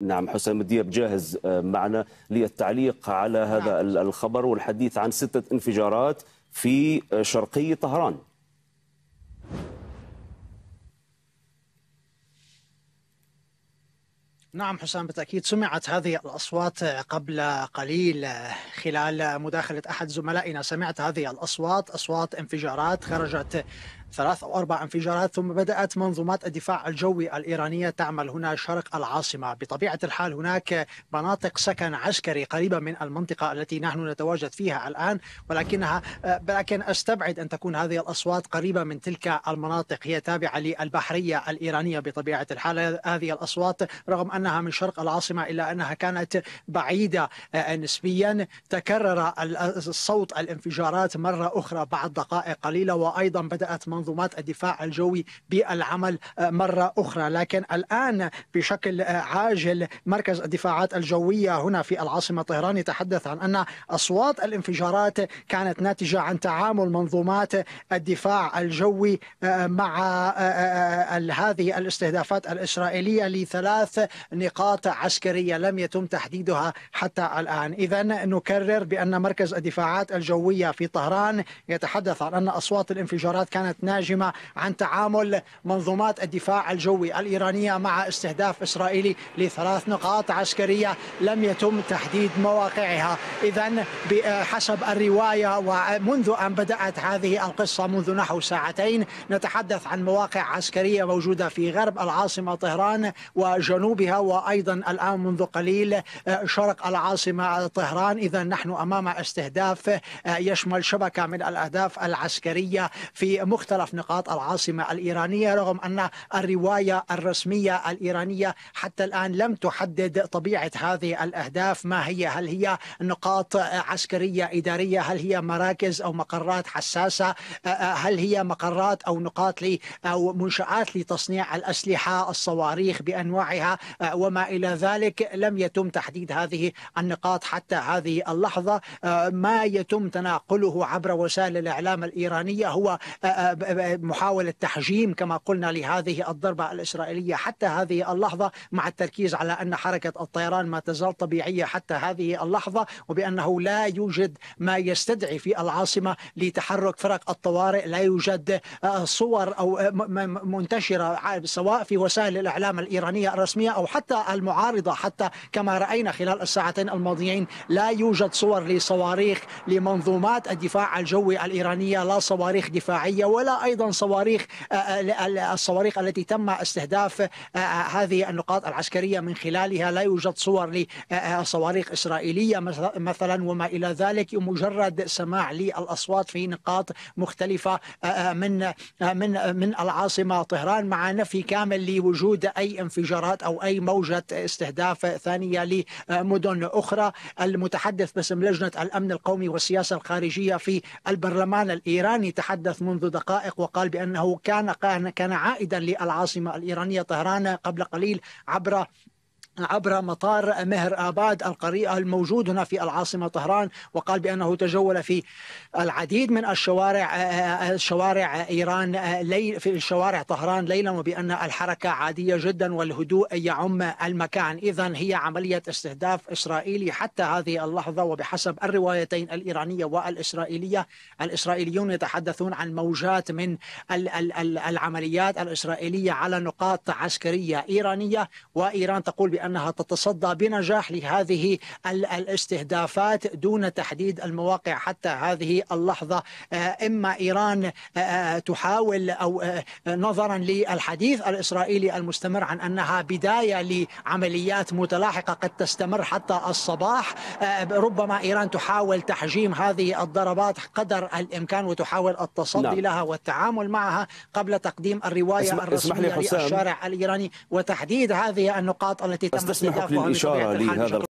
نعم حسام الدياب جاهز معنا للتعليق على هذا نعم. الخبر والحديث عن ستة انفجارات في شرقي طهران نعم حسام بالتأكيد سمعت هذه الأصوات قبل قليل خلال مداخلة أحد زملائنا سمعت هذه الأصوات أصوات انفجارات خرجت ثلاث أو أربع انفجارات ثم بدأت منظومات الدفاع الجوي الإيرانية تعمل هنا شرق العاصمة. بطبيعة الحال هناك مناطق سكن عسكري قريبة من المنطقة التي نحن نتواجد فيها الآن ولكنها لكن أستبعد أن تكون هذه الأصوات قريبة من تلك المناطق هي تابعة للبحرية الإيرانية بطبيعة الحال. هذه الأصوات رغم أنها من شرق العاصمة إلا أنها كانت بعيدة نسبيا تكرر الصوت الانفجارات مرة أخرى بعد دقائق قليلة وأيضا بدأت منظومات الدفاع الجوي بالعمل مرة أخرى. لكن الآن بشكل عاجل مركز الدفاعات الجوية هنا في العاصمة طهران يتحدث عن أن أصوات الانفجارات كانت ناتجة عن تعامل منظومات الدفاع الجوي مع هذه الاستهدافات الإسرائيلية لثلاث نقاط عسكرية لم يتم تحديدها حتى الآن. إذا نكرر بأن مركز الدفاعات الجوية في طهران يتحدث عن أن أصوات الانفجارات كانت ناجمة عن تعامل منظومات الدفاع الجوي الإيرانية مع استهداف إسرائيلي لثلاث نقاط عسكرية لم يتم تحديد مواقعها. إذا بحسب الرواية ومنذ أن بدأت هذه القصة منذ نحو ساعتين نتحدث عن مواقع عسكرية موجودة في غرب العاصمة طهران وجنوبها وأيضا الآن منذ قليل شرق العاصمة طهران. إذا نحن أمام استهداف يشمل شبكة من الأهداف العسكرية في مختلف نقاط العاصمة الإيرانية رغم أن الرواية الرسمية الإيرانية حتى الآن لم تحدد طبيعة هذه الأهداف. ما هي؟ هل هي نقاط عسكرية إدارية؟ هل هي مراكز أو مقرات حساسة؟ هل هي مقرات أو نقاط لي أو منشآت لتصنيع الأسلحة الصواريخ بأنواعها؟ وما إلى ذلك لم يتم تحديد هذه النقاط حتى هذه اللحظة. ما يتم تناقله عبر وسائل الإعلام الإيرانية هو محاولة تحجيم كما قلنا لهذه الضربة الإسرائيلية حتى هذه اللحظة مع التركيز على أن حركة الطيران ما تزال طبيعية حتى هذه اللحظة وبأنه لا يوجد ما يستدعي في العاصمة لتحرك فرق الطوارئ لا يوجد صور أو منتشرة سواء في وسائل الإعلام الإيرانية الرسمية أو حتى المعارضة حتى كما رأينا خلال الساعتين الماضيين لا يوجد صور لصواريخ لمنظومات الدفاع الجوي الإيرانية لا صواريخ دفاعية ولا أيضا صواريخ الصواريخ التي تم استهداف هذه النقاط العسكرية من خلالها لا يوجد صور لصواريخ إسرائيلية مثلا وما إلى ذلك مجرد سماع للأصوات في نقاط مختلفة من من من العاصمة طهران مع نفي كامل لوجود أي انفجارات أو أي موجة استهداف ثانية لمدن أخرى. المتحدث باسم لجنة الأمن القومي والسياسة الخارجية في البرلمان الإيراني تحدث منذ دقائق وقال بأنه كان كان عائدا للعاصمة الإيرانية طهران قبل قليل عبر عبر مطار مهر آباد القرية الموجود هنا في العاصمة طهران وقال بأنه تجول في العديد من الشوارع شوارع إيران في شوارع طهران ليلا وبأن الحركة عادية جدا والهدوء يعم المكان. إذا هي عملية استهداف إسرائيلي حتى هذه اللحظة وبحسب الروايتين الإيرانية والإسرائيلية الإسرائيليون يتحدثون عن موجات من العمليات الإسرائيلية على نقاط عسكرية إيرانية وإيران تقول بأن أنها تتصدى بنجاح لهذه الاستهدافات دون تحديد المواقع حتى هذه اللحظة إما إيران تحاول أو نظرا للحديث الإسرائيلي المستمر عن أنها بداية لعمليات متلاحقة قد تستمر حتى الصباح ربما إيران تحاول تحجيم هذه الضربات قدر الإمكان وتحاول التصدي نعم. لها والتعامل معها قبل تقديم الرواية. الرسمية للشارع الإيراني وتحديد هذه النقاط التي أستسمحك للإشارة لهذا